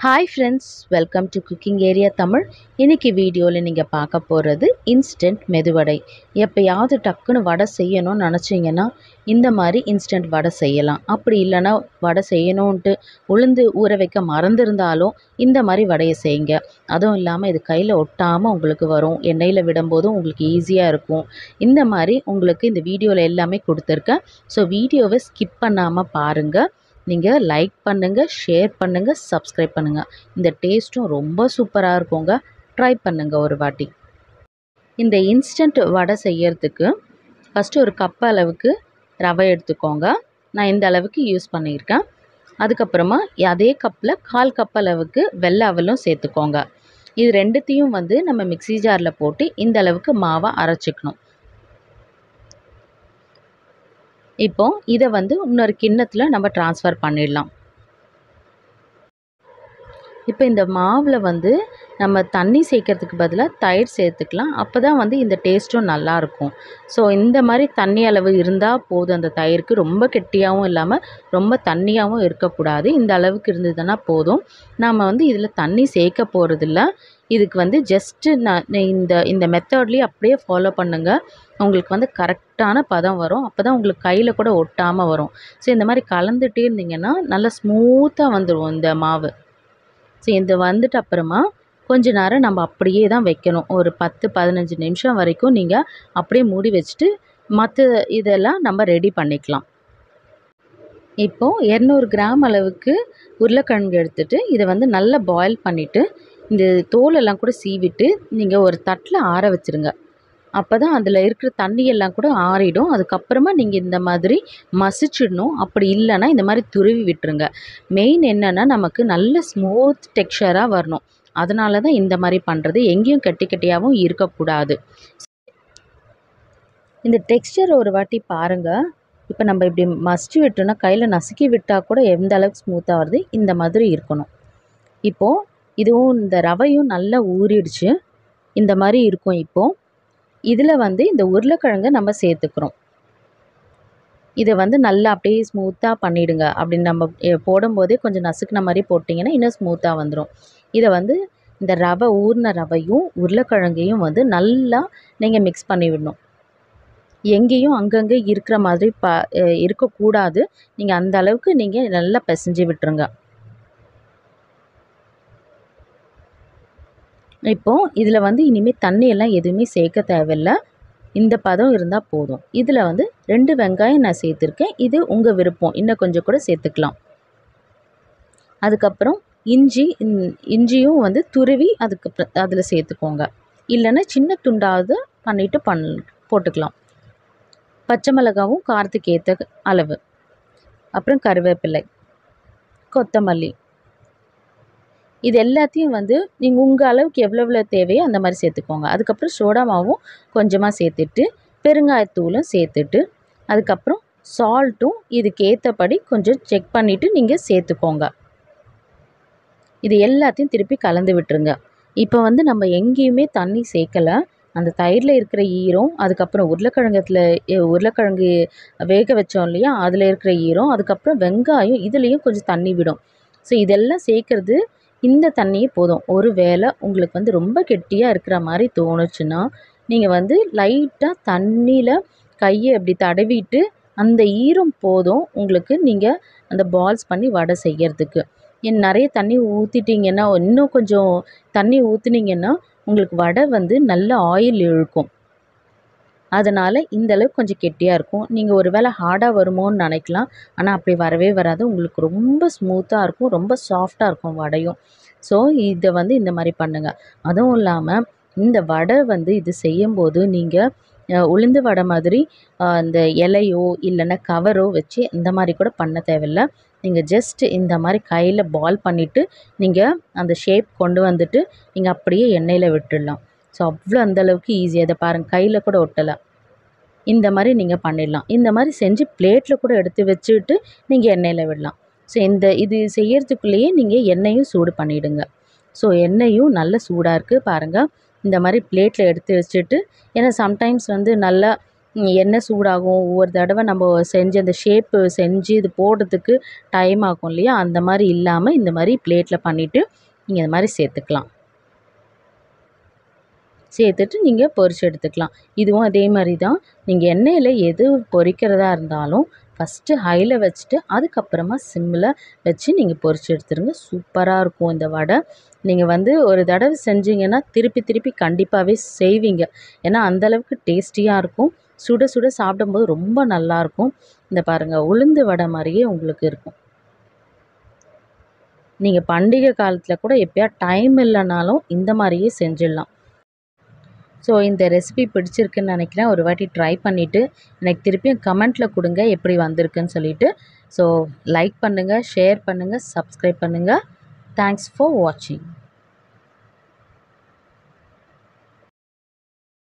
Hi friends welcome to cooking area Tamil இன்றைக்கி வீடியோவில் நீங்கள் பார்க்க போகிறது இன்ஸ்டன்ட் மெதுவடை. எப்போயாவது டக்குன்னு வடை செய்யணும்னு நினச்சிங்கன்னா இந்த மாதிரி இன்ஸ்டன்ட் வடை செய்யலாம். அப்படி இல்லைன்னா வடை செய்யணுன்ட்டு உளுந்து ஊற வைக்க மறந்துருந்தாலும் இந்த மாதிரி வடையை செய்யுங்க. அதுவும் இல்லாமல் இது கையில் ஒட்டாமல் உங்களுக்கு வரும். எண்ணெயில் விடும்போதும் உங்களுக்கு ஈஸியாக இருக்கும். இந்த மாதிரி உங்களுக்கு இந்த வீடியோவில் எல்லாமே கொடுத்துருக்கேன். ஸோ வீடியோவை ஸ்கிப் பண்ணாமல் பாருங்கள் நீங்கள் லைக் பண்ணுங்கள் ஷேர் பண்ணுங்கள் சப்ஸ்கிரைப் பண்ணுங்கள் இந்த டேஸ்ட்டும் ரொம்ப சூப்பராக இருக்குங்க. ட்ரை பண்ணுங்கள் ஒரு வாட்டி. இந்த இன்ஸ்டன்ட் வடை செய்யறதுக்கு ஃபஸ்ட்டு ஒரு கப் அளவுக்கு ரவை எடுத்துக்கோங்க. நான் இந்த அளவுக்கு யூஸ் பண்ணியிருக்கேன். அதுக்கப்புறமா அதே கப்பில் கால் கப் அளவுக்கு வெள்ளை அவலும் சேர்த்துக்கோங்க. இது ரெண்டுத்தையும் வந்து நம்ம மிக்ஸி ஜாரில் போட்டு இந்த அளவுக்கு மாவை அரைச்சிக்கணும். இப்போது இதை வந்து இன்னொரு கிண்ணத்தில் நம்ம ட்ரான்ஸ்ஃபர் பண்ணிடலாம். இப்போ இந்த மாவில் வந்து நம்ம தண்ணி சேர்க்கறதுக்கு பதிலாக தயிர் சேர்த்துக்கலாம். அப்போ தான் வந்து இந்த டேஸ்ட்டும் நல்லாயிருக்கும் ஸோ இந்த மாதிரி தண்ணி அளவு இருந்தால் போதும். அந்த தயிருக்கு ரொம்ப கெட்டியாகவும் இல்லாமல் ரொம்ப தண்ணியாகவும் இருக்கக்கூடாது. இந்த அளவுக்கு இருந்ததுன்னா போதும். நாம் வந்து இதில் தண்ணி சேர்க்க போகிறதில்ல இதுக்கு வந்து ஜஸ்ட்டு நான் இந்த இந்த மெத்தட்லேயே அப்படியே ஃபாலோ பண்ணுங்கள் உங்களுக்கு வந்து கரெக்டான பதம் வரும். அப்போ தான் உங்களுக்கு கையில் கூட ஒட்டாமல் வரும். ஸோ இந்த மாதிரி கலந்துகிட்டே இருந்தீங்கன்னா நல்லா ஸ்மூத்தாக வந்துடும் இந்த மாவு. ஸோ இது வந்துட்டு அப்புறமா கொஞ்ச நேரம் நம்ம அப்படியே தான் வைக்கணும். ஒரு பத்து பதினஞ்சு நிமிஷம் வரைக்கும் நீங்கள் அப்படியே மூடி வச்சுட்டு மற்ற இதெல்லாம் நம்ம ரெடி பண்ணிக்கலாம். இப்போது இரநூறு கிராம் அளவுக்கு உருளைக்கிழங்கு எடுத்துகிட்டு இதை வந்து நல்லா பாயில் பண்ணிவிட்டு இந்த தோலெல்லாம் கூட சீவிட்டு நீங்கள் ஒரு தட்டில் ஆற வச்சுருங்க. அப்போ தான் அதில் இருக்கிற தண்ணியெல்லாம் கூட ஆறிடும். அதுக்கப்புறமா நீங்கள் இந்த மாதிரி மசிச்சிடணும். அப்படி இல்லைன்னா இந்த மாதிரி துருவி விட்டுருங்க. மெயின் என்னென்னா நமக்கு நல்ல ஸ்மூத் டெக்ஸ்சராக வரணும். அதனால தான் இந்த மாதிரி பண்ணுறது எங்கேயும் கட்டி கட்டியாகவும் இருக்கக்கூடாது. இந்த டெக்ஸ்சர் ஒரு வாட்டி பாருங்கள் இப்போ நம்ம இப்படி மசிச்சு விட்டோன்னா கையில் நசுக்கி விட்டால் கூட எந்த அளவுக்கு ஸ்மூத்தாக வருது? இந்த மாதிரி இருக்கணும். இப்போது இதுவும் இந்த ரவையும் நல்லா ஊறிடுச்சு. இந்த மாதிரி இருக்கும் இப்போது இதில் வந்து இந்த உருளைக்கிழங்கை நம்ம சேர்த்துக்கிறோம். இதை வந்து நல்லா அப்படியே ஸ்மூத்தாக பண்ணிவிடுங்க அப்படின்னு நம்ம போடும்போதே கொஞ்சம் நசுக்கின மாதிரி போட்டிங்கன்னா இன்னும் ஸ்மூத்தாக வந்துடும் இதை வந்து இந்த ரவை ஊறின ரவையும் உருளைக்கிழங்கையும் வந்து நல்லா நீங்கள் மிக்ஸ் பண்ணி விடணும் எங்கேயும் அங்கங்கே இருக்கிற மாதிரி ப இருக்கக்கூடாது. நீங்கள் அந்த அளவுக்கு நீங்கள் நல்லா பிசைஞ்சு விட்டுருங்க. இப்போது இதில் வந்து இனிமேல் தண்ணியெல்லாம் எதுவுமே சேர்க்க தேவையில்ல. இந்த பதம் இருந்தால் போதும். இதில் வந்து ரெண்டு வெங்காயம் நான் சேர்த்துருக்கேன். இது உங்கள் விருப்பம். இன்னும் கொஞ்சம் கூட சேர்த்துக்கலாம். அதுக்கப்புறம் இஞ்சி இஞ்சியும் வந்து துருவி அதுக்கு அதில் சேர்த்துக்கோங்க. இல்லைன்னா சின்ன துண்டாவது பண்ணிவிட்டு பண் போட்டுக்கலாம். பச்சை மிளகாவும் காரத்துக்கு ஏற்ற அளவு. அப்புறம் கருவேப்பிலை கொத்தமல்லி. இது எல்லாத்தையும் வந்து நீங்கள் உங்கள் அளவுக்கு எவ்வளோ எவ்வளோ தேவையோ அந்த மாதிரி சேர்த்துக்கோங்க. அதுக்கப்புறம் சோடா மாவும் கொஞ்சமாக சேர்த்துட்டு பெருங்காயத்தூளும் சேர்த்துட்டு அதுக்கப்புறம் சால்ட்டும் இதுக்கு ஏற்றபடி கொஞ்சம் செக் பண்ணிவிட்டு நீங்கள் சேர்த்துக்கோங்க. இது எல்லாத்தையும் திருப்பி கலந்து விட்டுருங்க. இப்போ வந்து நம்ம எங்கேயுமே தண்ணி சேர்க்கலை. அந்த தயிரில் இருக்கிற ஈரம் அதுக்கப்புறம் உருளைக்கிழங்கத்தில் உருளைக்கிழங்கு வேக வச்சோம் இல்லையா? அதில் இருக்கிற ஈரம் அதுக்கப்புறம் வெங்காயம் இதுலேயும் கொஞ்சம் தண்ணி விடும். ஸோ இதெல்லாம் சேர்க்குறது இந்த தண்ணியே போதும். ஒரு வேளை உங்களுக்கு வந்து ரொம்ப கெட்டியாக இருக்கிற மாதிரி தோணுச்சுன்னா நீங்கள் வந்து லைட்டாக தண்ணியில் கையை அப்படி தடவிட்டு அந்த ஈரம் போதும். உங்களுக்கு நீங்கள் அந்த பால்ஸ் பண்ணி வடை செய்கிறதுக்கு நிறைய தண்ணி ஊற்றிட்டிங்கன்னா இன்னும் கொஞ்சம் தண்ணி ஊற்றுனீங்கன்னா உங்களுக்கு வடை வந்து நல்ல ஆயில் இழுக்கும். அதனால் இந்தளவுக்கு கொஞ்சம் கெட்டியாக இருக்கும். நீங்கள் ஒரு வேளை ஹார்டாக வருமோன்னு நினைக்கலாம். ஆனால் அப்படி வரவே வராது. உங்களுக்கு ரொம்ப ஸ்மூத்தாக இருக்கும். ரொம்ப சாஃப்டாக இருக்கும் வடையும். ஸோ இதை வந்து இந்த மாதிரி பண்ணுங்கள் அதுவும் இல்லாமல் இந்த வடை வந்து இது செய்யும்போது நீங்கள் உளுந்து வடை மாதிரி அந்த இலையோ இல்லைன்னா கவரோ வச்சு இந்த மாதிரி கூட பண்ண தேவையில்ல. நீங்கள் ஜஸ்ட்டு இந்த மாதிரி கையில் பால் பண்ணிவிட்டு நீங்கள் அந்த ஷேப் கொண்டு வந்துட்டு நீங்கள் அப்படியே எண்ணெயில் விட்டுடலாம். ஸோ அவ்வளோ அந்தளவுக்கு ஈஸியாக இதை பாருங்கள் கையில் கூட ஒட்டலை. இந்த மாதிரி நீங்கள் பண்ணிடலாம். இந்த மாதிரி செஞ்சு பிளேட்டில் கூட எடுத்து வச்சுட்டு நீங்கள் எண்ணெயில் விடலாம். ஸோ இந்த இது செய்யறதுக்குள்ளேயே நீங்கள் எண்ணெயும் சூடு பண்ணிவிடுங்க ஸோ எண்ணெயும் நல்ல சூடாக இருக்குது பாருங்கள் இந்த மாதிரி பிளேட்டில் எடுத்து வச்சுட்டு ஏன்னா சம்டைம்ஸ் வந்து நல்லா எண்ணெய் சூடாகும். ஒவ்வொரு தடவை நம்ம செஞ்சு அந்த ஷேப்பு செஞ்சு இது போடுறதுக்கு டைம் ஆகும் இல்லையா? அந்த மாதிரி இல்லாமல் இந்த மாதிரி பிளேட்டில் பண்ணிவிட்டு நீங்கள் இந்த மாதிரி சேர்த்துக்கலாம். சேர்த்துட்டு நீங்கள் பொரிச்சு எடுத்துக்கலாம். இதுவும் அதே மாதிரி தான் நீங்கள் எண்ணெயில் எது பொரிக்கிறதா இருந்தாலும் ஃபஸ்ட்டு ஹையில் வச்சுட்டு அதுக்கப்புறமா சிம்மில் வச்சு நீங்கள் பொரிச்சு எடுத்துருங்க. சூப்பராக இருக்கும் இந்த வடை. நீங்கள் வந்து ஒரு தடவை செஞ்சீங்கன்னா திருப்பி திருப்பி கண்டிப்பாகவே செய்வீங்க. ஏன்னா அந்தளவுக்கு டேஸ்டியாக இருக்கும். சுட சுட சாப்பிடும்போது ரொம்ப நல்லாயிருக்கும் இந்த பாருங்கள் உளுந்து வடை மாதிரியே உங்களுக்கு இருக்கும். நீங்கள் பண்டிகை காலத்தில் கூட எப்போயா டைம் இல்லைனாலும் இந்த மாதிரியே செஞ்சிடலாம். ஸோ இந்த ரெசிபி பிடிச்சிருக்குன்னு நினைக்கிறேன். ஒரு வாட்டி ட்ரை பண்ணிவிட்டு எனக்கு திருப்பியும் கமெண்ட்டில் கொடுங்க எப்படி வந்திருக்குன்னு சொல்லிட்டு. ஸோ லைக் பண்ணுங்கள் ஷேர் பண்ணுங்கள் சப்ஸ்கிரைப் பண்ணுங்கள் தேங்க்ஸ் ஃபார் வாட்சிங்